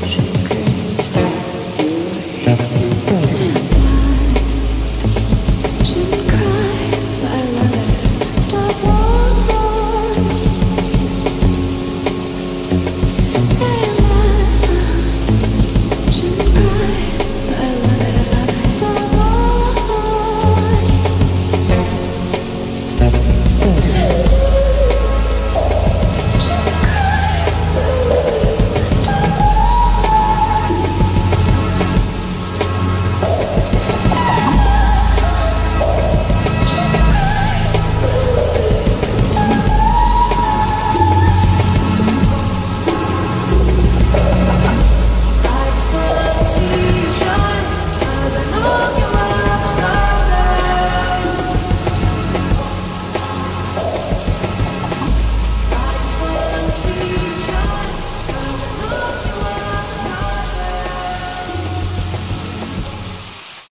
Should